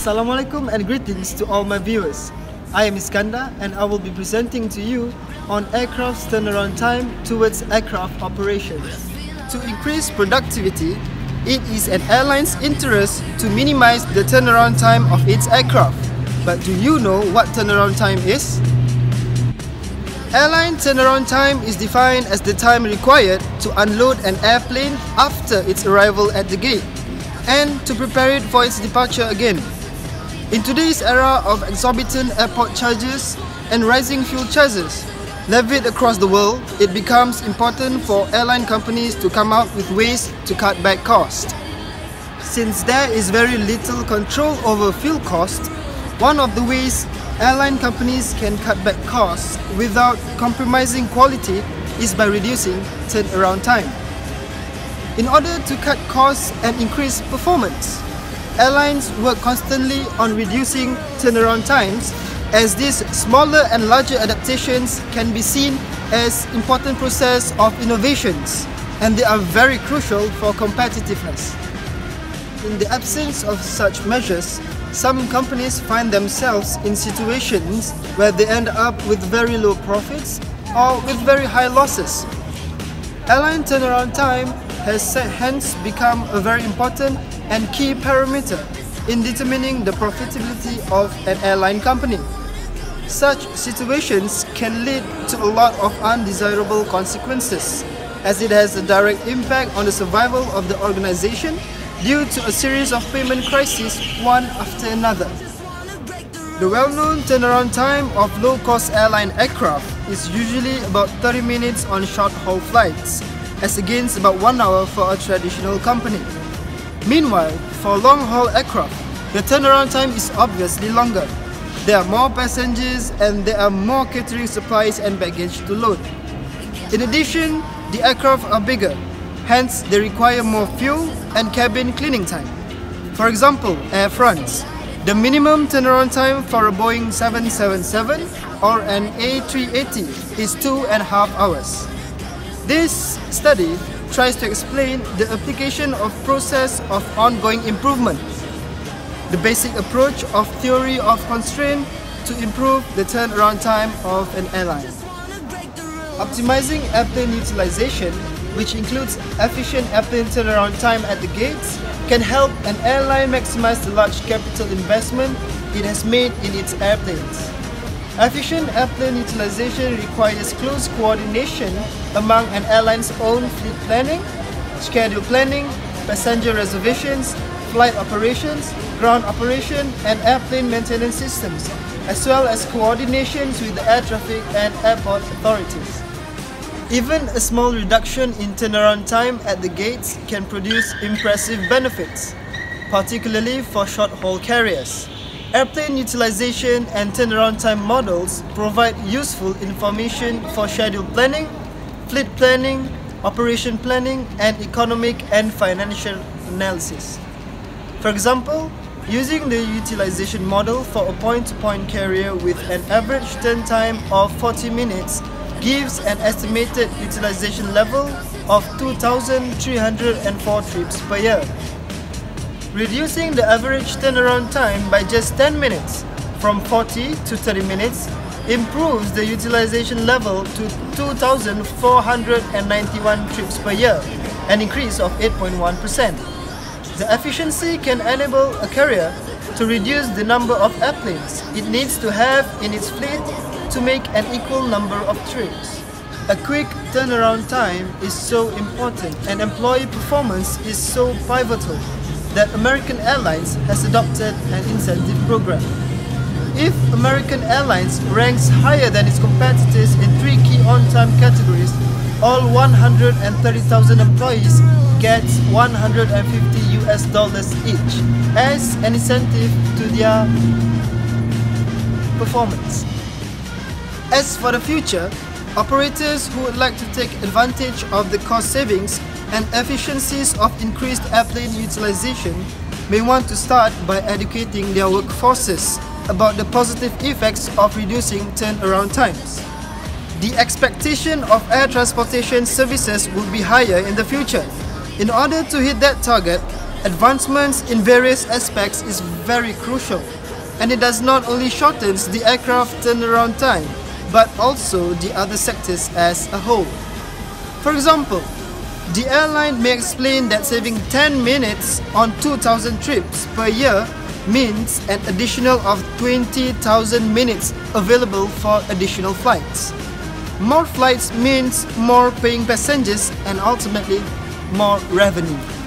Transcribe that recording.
Assalamualaikum and greetings to all my viewers. I am Isqandar and I will be presenting to you on aircraft's turnaround time towards aircraft operations. To increase productivity, it is an airline's interest to minimize the turnaround time of its aircraft. But do you know what turnaround time is? Airline turnaround time is defined as the time required to unload an airplane after its arrival at the gate and to prepare it for its departure again. In today's era of exorbitant airport charges and rising fuel charges, levied across the world, it becomes important for airline companies to come up with ways to cut back costs. Since there is very little control over fuel costs, one of the ways airline companies can cut back costs without compromising quality is by reducing turnaround time. In order to cut costs and increase performance, airlines work constantly on reducing turnaround times as these smaller and larger adaptations can be seen as important process of innovations and they are very crucial for competitiveness. In the absence of such measures, some companies find themselves in situations where they end up with very low profits or with very high losses. Airline turnaround time has hence become a very important and key parameter in determining the profitability of an airline company. Such situations can lead to a lot of undesirable consequences as it has a direct impact on the survival of the organization due to a series of payment crises one after another. The well-known turnaround time of low-cost airline aircraft is usually about 30 minutes on short-haul flights, as against about 1 hour for a traditional company. Meanwhile, for long-haul aircraft, the turnaround time is obviously longer. There are more passengers and there are more catering supplies and baggage to load. In addition, the aircraft are bigger, hence they require more fuel and cabin cleaning time. For example, Air France. The minimum turnaround time for a Boeing 777 or an A380 is two and a half hours. This study tries to explain the application of process of ongoing improvement, the basic approach of theory of constraint to improve the turnaround time of an airline. Optimizing airplane utilization which includes efficient airplane turnaround time at the gates, can help an airline maximize the large capital investment it has made in its airplanes. Efficient airplane utilization requires close coordination among an airline's own fleet planning, schedule planning, passenger reservations, flight operations, ground operation, and airplane maintenance systems, as well as coordinations with the air traffic and airport authorities. Even a small reduction in turnaround time at the gates can produce impressive benefits, particularly for short-haul carriers. Airplane utilization and turnaround time models provide useful information for schedule planning, fleet planning, operation planning, and economic and financial analysis. For example, using the utilization model for a point-to-point -point carrier with an average turn time of 40 minutes gives an estimated utilization level of 2,304 trips per year. Reducing the average turnaround time by just 10 minutes from 40 to 30 minutes improves the utilization level to 2,491 trips per year, an increase of 8.1%. The efficiency can enable a carrier to reduce the number of airplanes it needs to have in its fleet to make an equal number of trips. A quick turnaround time is so important and employee performance is so pivotal that American Airlines has adopted an incentive program. If American Airlines ranks higher than its competitors in three key on-time categories, all 130,000 employees get 150 US dollars each as an incentive to their performance. As for the future, operators who would like to take advantage of the cost savings and efficiencies of increased airplane utilization may want to start by educating their workforces about the positive effects of reducing turnaround times. The expectation of air transportation services will be higher in the future. In order to hit that target, Advancements in various aspects is very crucial and it does not only shortens the aircraft turnaround time but also the other sectors as a whole. For example, the airline may explain that saving 10 minutes on 2000 trips per year means an additional of 20,000 minutes available for additional flights. More flights means more paying passengers and ultimately more revenue.